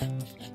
嗯。